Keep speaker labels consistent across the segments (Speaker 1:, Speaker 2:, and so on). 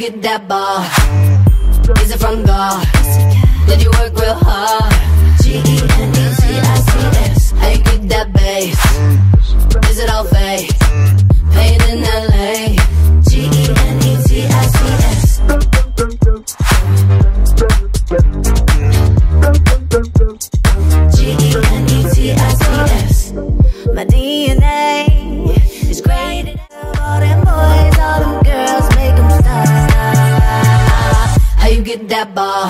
Speaker 1: get that bar? Is it from God? Did you work real hard? G-E-N-E-T-I-C-S How you get that bass? Is it all fake? that ball?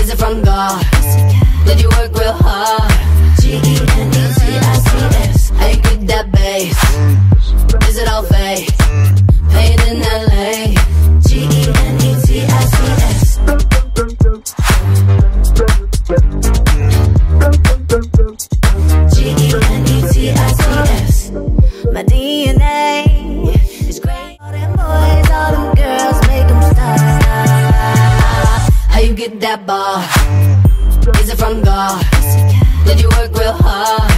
Speaker 1: Is it from God? Did you work real hard? G-E-N-E-T-I-C-S How you get that bass? Is it all fake? Paid in L.A. G-E-N-E-T-I-C-S G-E-N-E-T-I-C-S My DNA that ball? Is it from God? Did you work real hard?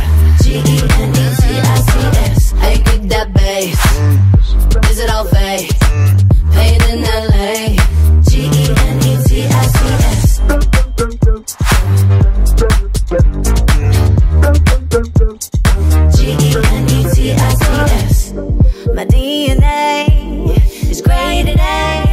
Speaker 1: G-E-N-E-T-I-C-S How you get that bass? Is it all fake? Paid in L.A. G-E-N-E-T-I-C-S G-E-N-E-T-I-C-S My DNA is gray today